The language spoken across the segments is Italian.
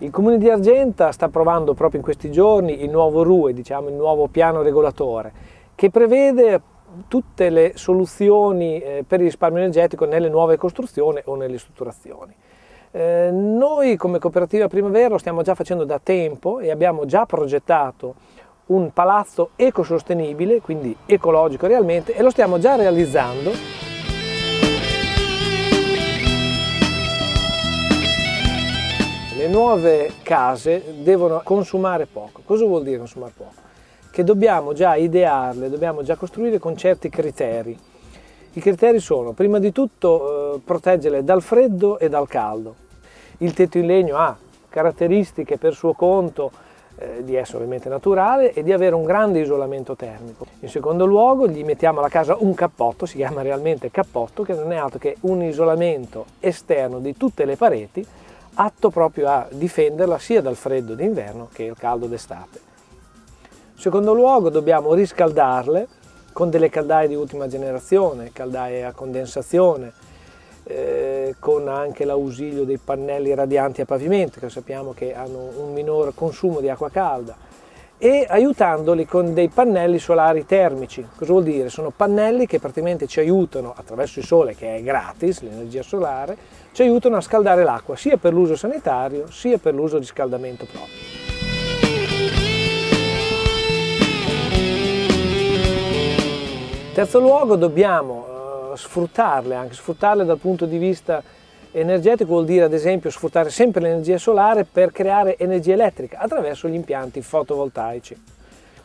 Il Comune di Argenta sta provando proprio in questi giorni il nuovo RUE, diciamo il nuovo piano regolatore, che prevede tutte le soluzioni eh, per il risparmio energetico nelle nuove costruzioni o nelle strutturazioni. Eh, noi come cooperativa Primavera lo stiamo già facendo da tempo e abbiamo già progettato un palazzo ecosostenibile, quindi ecologico realmente, e lo stiamo già realizzando Le nuove case devono consumare poco. Cosa vuol dire consumare poco? Che dobbiamo già idearle, dobbiamo già costruire con certi criteri. I criteri sono, prima di tutto, eh, proteggerle dal freddo e dal caldo. Il tetto in legno ha caratteristiche per suo conto eh, di essere ovviamente naturale e di avere un grande isolamento termico. In secondo luogo gli mettiamo alla casa un cappotto, si chiama realmente cappotto, che non è altro che un isolamento esterno di tutte le pareti atto proprio a difenderla sia dal freddo d'inverno che dal caldo d'estate. In secondo luogo dobbiamo riscaldarle con delle caldaie di ultima generazione, caldaie a condensazione, eh, con anche l'ausilio dei pannelli radianti a pavimento che sappiamo che hanno un minor consumo di acqua calda e aiutandoli con dei pannelli solari termici. Cosa vuol dire? Sono pannelli che praticamente ci aiutano attraverso il sole, che è gratis, l'energia solare, ci aiutano a scaldare l'acqua sia per l'uso sanitario sia per l'uso di scaldamento proprio. terzo luogo dobbiamo sfruttarle, anche sfruttarle dal punto di vista Energetico vuol dire ad esempio sfruttare sempre l'energia solare per creare energia elettrica attraverso gli impianti fotovoltaici.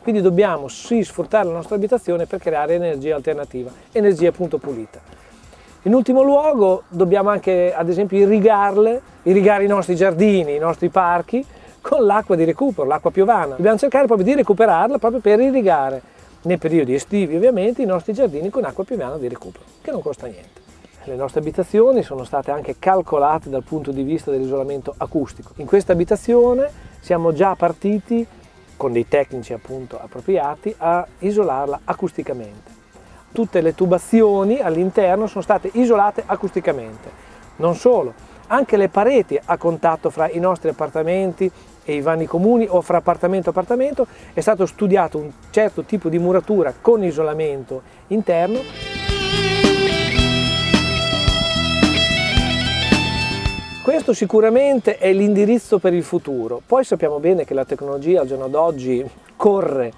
Quindi dobbiamo sì sfruttare la nostra abitazione per creare energia alternativa, energia appunto pulita. In ultimo luogo dobbiamo anche ad esempio irrigarle, irrigare i nostri giardini, i nostri parchi con l'acqua di recupero, l'acqua piovana. Dobbiamo cercare proprio di recuperarla proprio per irrigare nei periodi estivi ovviamente i nostri giardini con acqua piovana di recupero, che non costa niente. Le nostre abitazioni sono state anche calcolate dal punto di vista dell'isolamento acustico. In questa abitazione siamo già partiti con dei tecnici appunto appropriati a isolarla acusticamente. Tutte le tubazioni all'interno sono state isolate acusticamente. Non solo, anche le pareti a contatto fra i nostri appartamenti e i vani comuni o fra appartamento e appartamento è stato studiato un certo tipo di muratura con isolamento interno Questo sicuramente è l'indirizzo per il futuro. Poi sappiamo bene che la tecnologia al giorno d'oggi corre.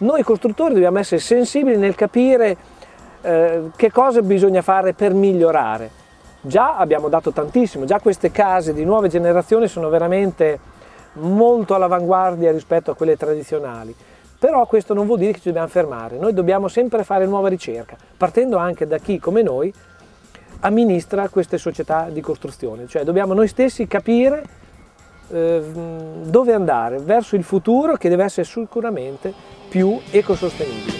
Noi costruttori dobbiamo essere sensibili nel capire eh, che cosa bisogna fare per migliorare. Già abbiamo dato tantissimo, già queste case di nuove generazioni sono veramente molto all'avanguardia rispetto a quelle tradizionali. Però questo non vuol dire che ci dobbiamo fermare, noi dobbiamo sempre fare nuova ricerca, partendo anche da chi come noi amministra queste società di costruzione, cioè dobbiamo noi stessi capire eh, dove andare verso il futuro che deve essere sicuramente più ecosostenibile.